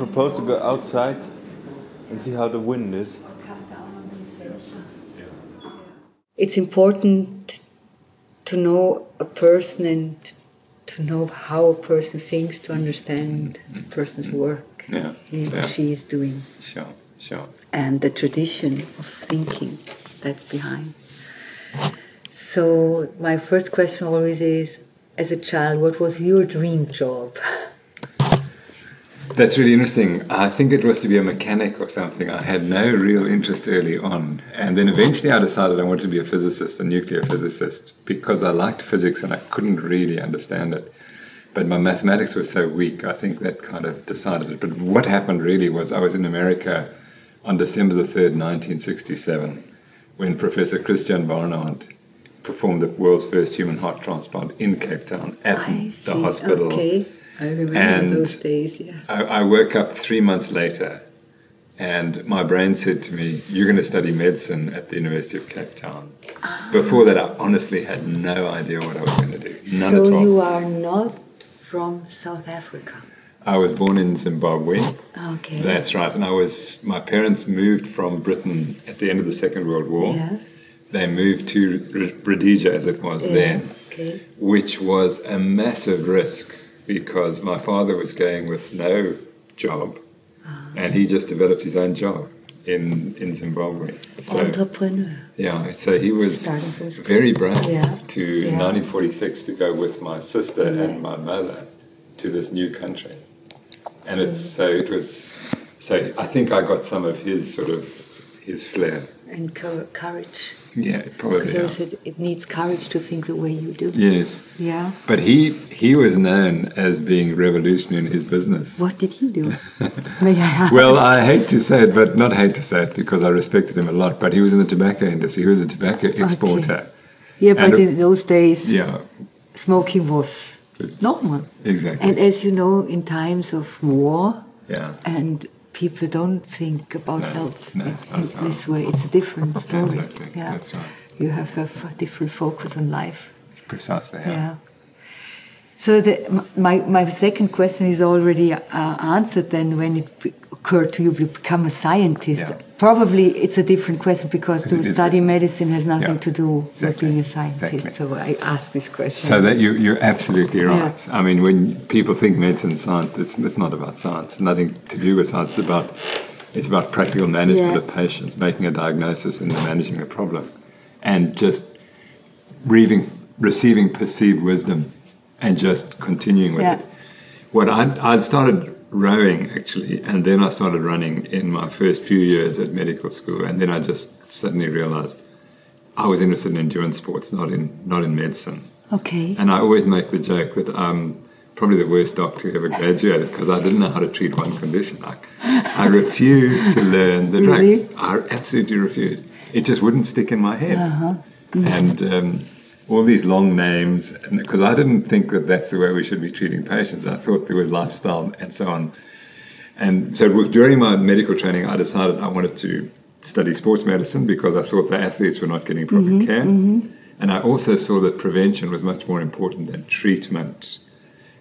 propose to go outside and see how the wind is. It's important to know a person and to know how a person thinks to understand the person's work Yeah, he or yeah. she is doing Sure, sure. and the tradition of thinking that's behind. So, my first question always is as a child, what was your dream job? That's really interesting. I think it was to be a mechanic or something. I had no real interest early on. And then eventually I decided I wanted to be a physicist, a nuclear physicist, because I liked physics and I couldn't really understand it. But my mathematics was so weak, I think that kind of decided it. But what happened really was I was in America on December the 3rd, 1967, when Professor Christiaan Barnard performed the world's first human heart transplant in Cape Town at I the see. hospital. Okay, I remember And- those days. Yeah. I, I woke up three months later and my brain said to me, You're going to study medicine at the University of Cape Town. Ah. Before that, I honestly had no idea what I was going to do. None so at all. you are not from South Africa. I was born in Zimbabwe. Okay. That's right. And I was, my parents moved from Britain at the end of the Second World War. yeah. They moved to Rhodesia, as it was yeah. then. Okay. which was a massive risk because my father was going with no job and he just developed his own job in, in Zimbabwe. So, Entrepreneur. yeah, so he was Starting from school. very brave Yeah. to, Yeah. in 1946, to go with my sister Yeah. and my mother to this new country. And it's so it was, so I think I got some of his sort of, his flair. And courage. Yeah, probably. Because Yeah. it, it needs courage to think the way you do. Yes. Yeah. But he he was known as being revolutionary in his business. What did he do? May I ask? Well, I hate to say it, but not hate to say it because I respected him a lot. But he was in the tobacco industry. He was a tobacco exporter. yeah, but and- in those days, Yeah, smoking was Was- normal. exactly. And as you know, in times of war, yeah, and people don't think about No, health no, in, not in at all. this way. It's a different story. exactly. Yeah. That's right. You have a f- different focus on life. Precisely. Yeah. Yeah. So the, my, my second question is already uh, answered then when it occurred to you to become a scientist. Yeah. Probably it's a different question because to study medicine has nothing Yeah. to do with being a scientist. Exactly. So I ask this question. So that you you're absolutely Yeah. right. I mean, when people think medicine science, it's, it's not about science. It's nothing to do with science. It's about it's about practical management Yeah. of patients, making a diagnosis and then managing the problem, and just receiving receiving perceived wisdom and just continuing with Yeah. it. What I I started rowing actually, and then I started running in my first few years at medical school, and then I just suddenly realized I was interested in endurance sports, not in not in medicine. okay. And I always make the joke that I'm probably the worst doctor who ever graduated because I didn't know how to treat one condition. I, I refused to learn the drugs. Really? I absolutely refused. It just wouldn't stick in my head. Uh-huh. And um, all these long names, because I didn't think that that's the way we should be treating patients. I thought there was lifestyle and so on. And so during my medical training, I decided I wanted to study sports medicine because I thought the athletes were not getting proper mm-hmm, care. Mm-hmm. And I also saw that prevention was much more important than treatment.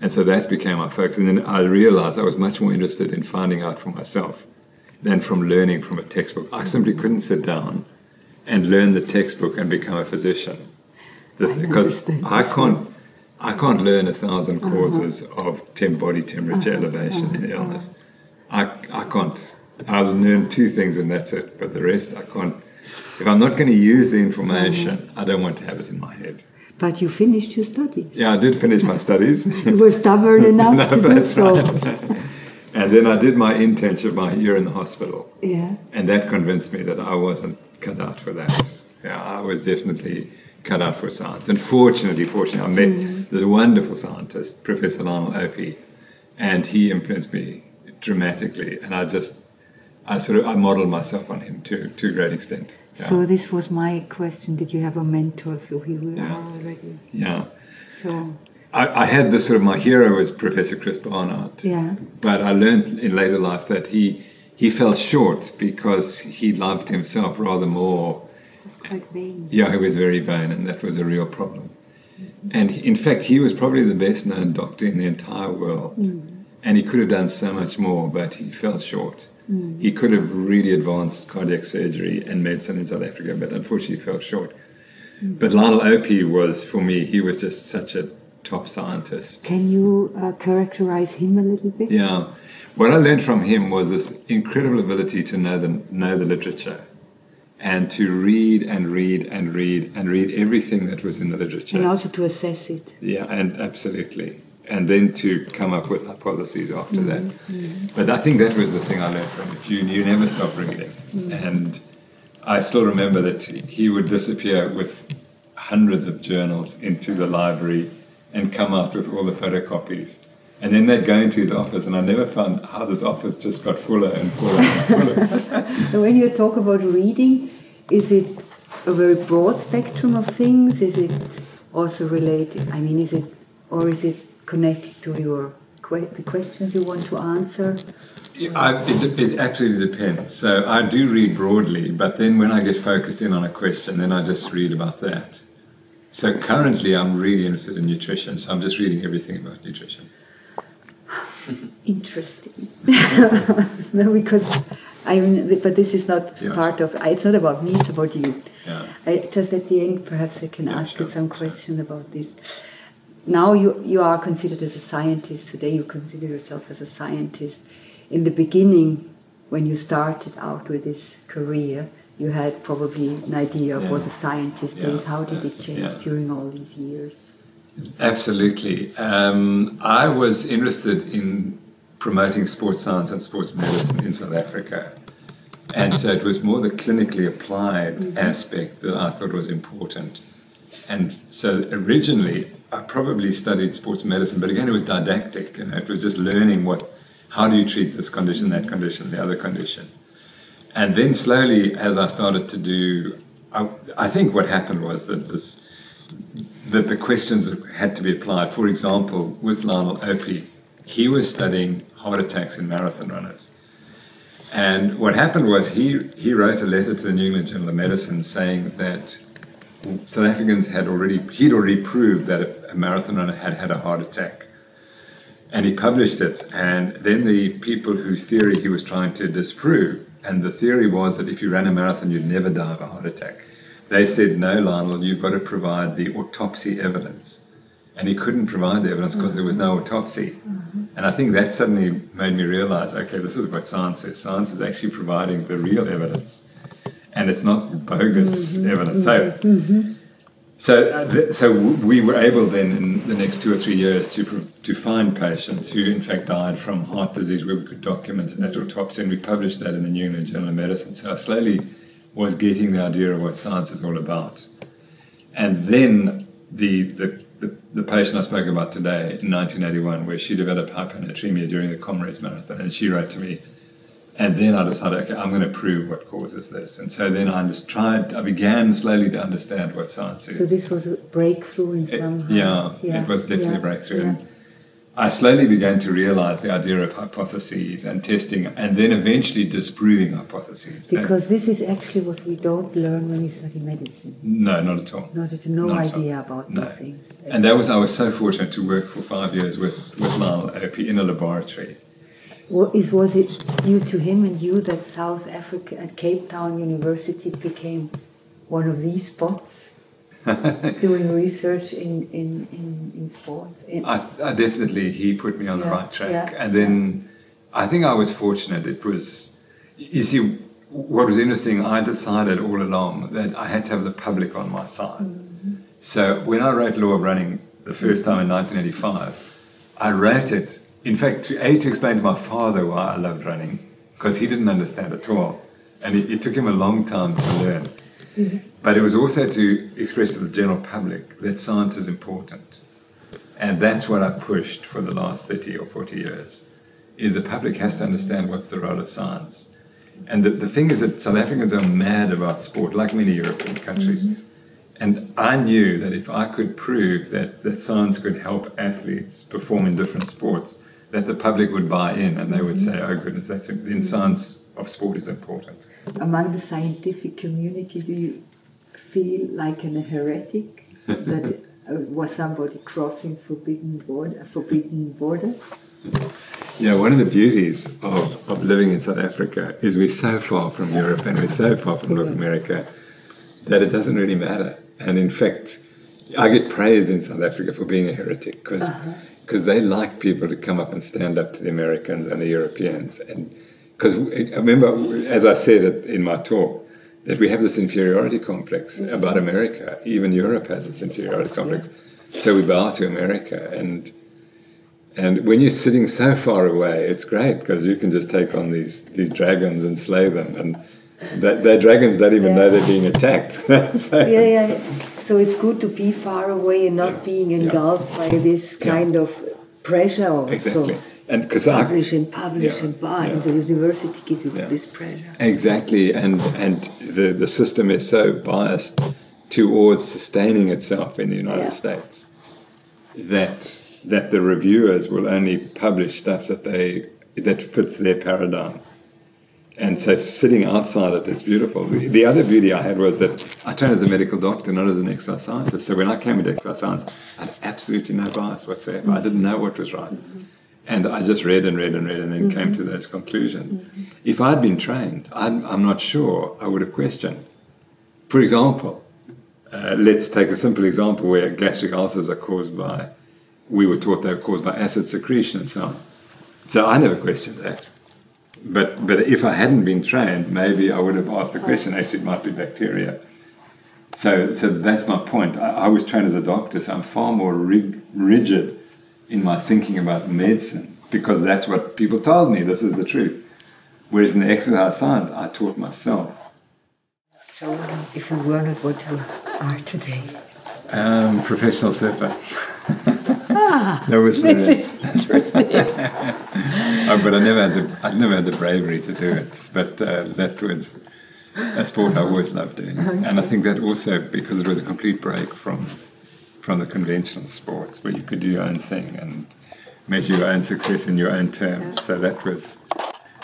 And so that became my focus. And then I realized I was much more interested in finding out for myself than from learning from a textbook. I simply mm-hmm. couldn't sit down and learn the textbook and become a physician. I because. I can't, I can't learn a thousand courses of tem- body temperature uh-huh. elevation in uh-huh. illness. I, I can't. I'll learn two things and that's it. But the rest, I can't. If I'm not going to use the information, mm-hmm. I don't want to have it in my head. But you finished your study. Yeah, I did finish my studies. You were stubborn enough no, to do that's so. right. and then I did my internship, my year in the hospital. Yeah. And that convinced me that I wasn't cut out for that. Yeah, I was definitely cut out for science. And fortunately, fortunately, I met mm. this wonderful scientist, Professor Lionel Opie, and he influenced me dramatically. And I just, I sort of, I modeled myself on him to, to a great extent. Yeah. So this was my question. Did you have a mentor? So he was Yeah. already. yeah. So I, I had this sort of, my hero was Professor Chris Barnard. yeah. But I learned in later life that he, he fell short because he loved himself rather more That's quite vain. Yeah, he was very vain, and that was a real problem. And in fact, he was probably the best known doctor in the entire world. Hmm. and he could have done so much more, but he fell short. Hmm. He could have really advanced cardiac surgery and medicine in South Africa, but unfortunately fell short. Hmm. But Lionel Opie was, for me, he was just such a top scientist. Can you uh, characterize him a little bit? Yeah. What I learned from him was this incredible ability to know the, know the literature and to read and read and read and read everything that was in the literature. And also to assess it. Yeah, and absolutely. And then to come up with hypotheses after Mm-hmm. that. But I think that was the thing I learned from it. You, you never stop reading. Mm. And I still remember that he would disappear with hundreds of journals into the library and come out with all the photocopies. And then they'd go into his office, and I never found how this office just got fuller and fuller and fuller. And when you talk about reading, is it a very broad spectrum of things? Is it also related? I mean, is it or is it connected to your que- the questions you want to answer? I, it, it absolutely depends. So I do read broadly, but then when I get focused in on a question, then I just read about that. So currently, I'm really interested in nutrition, so I'm just reading everything about nutrition. Interesting. no, because I mean, but this is not Yeah. part of. It's not about me. It's about you. Yeah. I, just at the end, perhaps I can Yeah, ask you sure, some sure. questions about this. Now you you are considered as a scientist. Today you consider yourself as a scientist. In the beginning, when you started out with this career, you had probably an idea of what a scientist Yeah, is. How did yeah, it change yeah. during all these years? Absolutely. Um, I was interested in promoting sports science and sports medicine in South Africa. And so it was more the clinically applied aspect that I thought was important. And so originally, I probably studied sports medicine, but again, it was didactic. You know, it was just learning what, how do you treat this condition, that condition, the other condition. And then slowly, as I started to do, I, I think what happened was that this that the questions had to be applied. For example, with Lionel Opie, he was studying heart attacks in marathon runners. And what happened was he, he wrote a letter to the New England Journal of Medicine saying that South Africans had already, he'd already proved that a, a marathon runner had had a heart attack. And he published it. And then the people whose theory he was trying to disprove, and the theory was that if you ran a marathon, you'd never die of a heart attack. They said, no, Lionel, you've got to provide the autopsy evidence. And he couldn't provide the evidence because there was no autopsy. Mm-hmm. And I think that suddenly made me realize okay, this is what science is. Science is actually providing the real evidence, and it's not bogus mm-hmm. evidence. So, mm-hmm. so, uh, th- so we were able then in the next two or three years to pro- to find patients who in fact died from heart disease where we could document an autopsy, and we published that in the New England Journal of Medicine. So I slowly was getting the idea of what science is all about. And then the, the, the, the patient I spoke about today in 1981, where she developed hyponatremia during the Comrades Marathon, and she wrote to me, and then I decided, okay, I'm going to prove what causes this. And so then I just tried, I began slowly to understand what science is. So this was a breakthrough in It- somehow. yeah, it was definitely yeah, a breakthrough. yeah. And I slowly began to realize the idea of hypotheses and testing, and then eventually disproving hypotheses. And- Because this is actually what we don't learn when we study medicine. no, not at all. Not at no Not at idea about No. these things. And that was I was so fortunate to work for five years with with Lionel Opie in a laboratory. Wa- is was it due to him and you that South Africa at Cape Town University became one of these spots doing research in in, in, in sports? I, I definitely he put me on the right track, yeah, and then I think I was fortunate. It was you see what was interesting. I decided all along that I had to have the public on my side. Mm-hmm. So when I wrote Lore of Running the first time in 1985, I wrote it. In fact, to a to explain to my father why I loved running because he didn't understand at all, and it, it took him a long time to learn. But it was also to express to the general public that science is important. And that's what I pushed for the last 30 or 40 years, is the public has to understand what's the role of science. And the, the thing is that South Africans are mad about sport, like many European countries. Mm-hmm. And I knew that if I could prove that, that science could help athletes perform in different sports, that the public would buy in and they would mm-hmm. say, oh goodness, that's then science of sport is important. Among the scientific community, do you feel like an heretic that Uh, was somebody crossing forbidden border? Forbidden border? Yeah, one of the beauties of, of living in South Africa is we're so far from Europe and we're so far from North America that it doesn't really matter. And in fact, I get praised in South Africa for being a heretic because because uh-huh. they like people to come up and stand up to the Americans and the Europeans. And because I uh, remember, as I said in my talk, that we have this inferiority complex about America. Even Europe has this inferiority complex. So we bow to America and and when you're sitting so far away, it's great because you can just take on these these dragons and slay them, and that their dragons don't even Yeah. know they're being attacked. so, yeah, yeah. So it's good to be far away and not being engulfed by this kind of pressure also. Exactly, and because I Publish and publish Yeah, and buy, and the university give you Yeah. this pressure. exactly, and and the the system is so biased towards sustaining itself in the United Yeah. States that that the reviewers will only publish stuff that they that fits their paradigm. And so sitting outside it, it's beautiful. The, the other beauty I had was that I trained as a medical doctor, not as an exercise scientist. So when I came into exercise science, I had absolutely no bias whatsoever. I didn't know what was right. And I just read and read and read and then came to those conclusions. If I'd been trained, I'm, I'm not sure I would have questioned. For example, uh, let's take a simple example where gastric ulcers are caused by, we were taught they were caused by acid secretion and so on. So I never questioned that. But, but if I hadn't been trained, maybe I would have asked the question, actually, it might be bacteria. So, so that's my point. I, I was trained as a doctor, so I'm far more rig, rigid in my thinking about medicine because that's what people told me, this is the truth. Whereas in the exercise science, I taught myself. So if you were not what you are today. Um, professional surfer. that was the, interesting. Oh, but I never had the I never had the bravery to do it. But uh, that was a sport I always loved doing, and I think that also because it was a complete break from from the conventional sports where you could do your own thing and measure your own success in your own terms. So that was,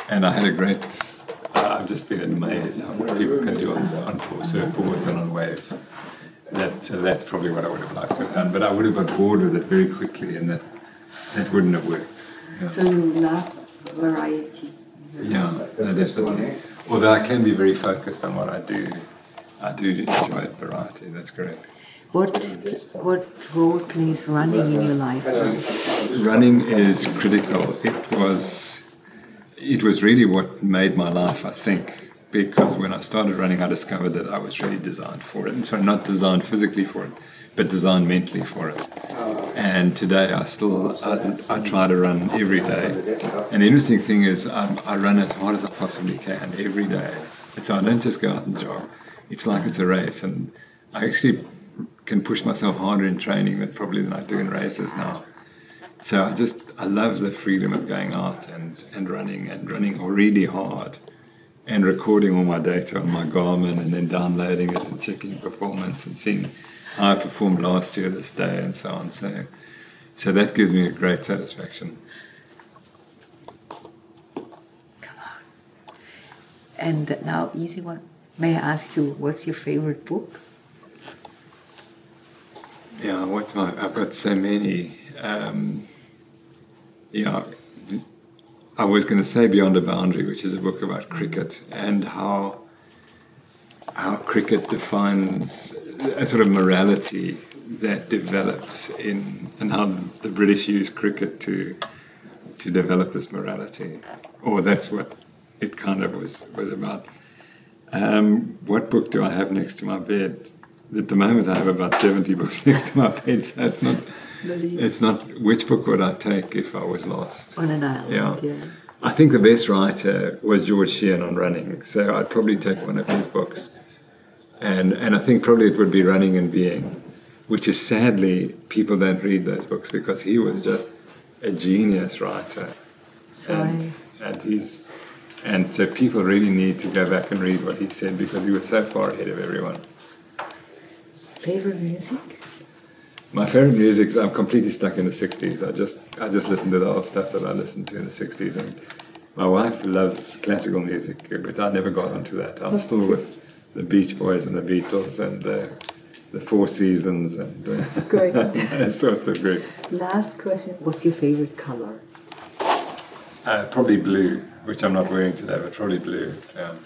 and I had a great. I- I've just been amazed how much people can do on, on surfboards and on waves. That uh, that's probably what I would have liked to have done, but I would have got bored with it very quickly, and that that wouldn't have worked. Yeah. so you love variety. Yeah, no, definitely. Although I can be very focused on what I do, I do enjoy variety. That's correct. What what role plays running in your life? Running is critical. It was, it was really what made my life. I think because when I started running, I discovered that I was really designed for it, and so not designed physically for it, but designed mentally for it. And today, I still I, I try to run every day. And the interesting thing is, I, I run as hard as I possibly can every day. And so I don't just go out and jog. It's like it's a race, and I actually can push myself harder in training than probably than I do in races now. So I just I love the freedom of going out and, and running and running really hard and recording all my data on my Garmin and then downloading it and checking performance and seeing how I performed last year this day and so on. So so that gives me a great satisfaction. Come on. And now, easy one. May I ask you, what's your favorite book? Yeah, what's my? I've got so many. Um, yeah, I was going to say Beyond a Boundary, which is a book about cricket and how how cricket defines a sort of morality that develops in and how the British use cricket to to develop this morality, or that's what it kind of was was about. Um, what book do I have next to my bed? At the moment, I have about seventy books next to my bed, so it's not. It's not. Which book would I take if I was lost? On an island. Yeah. I think the best writer was George Sheehan on running, so I'd probably take one of his books. And, and I think probably it would be Running and Being, which is sadly, people don't read those books because he was just a genius writer. And, and, he's, and so people really need to go back and read what he said because he was so far ahead of everyone. Favorite music? My favorite music is I'm completely stuck in the 60s. I just I just listen to the old stuff that I listened to in the 60s and my wife loves classical music, but I never got onto that. I'm still with the Beach Boys and the Beatles and the the Four Seasons and uh, Great. sorts of groups. Last question. What's your favorite color? Uh, probably blue, which I'm not wearing today, but probably blue. It's, um,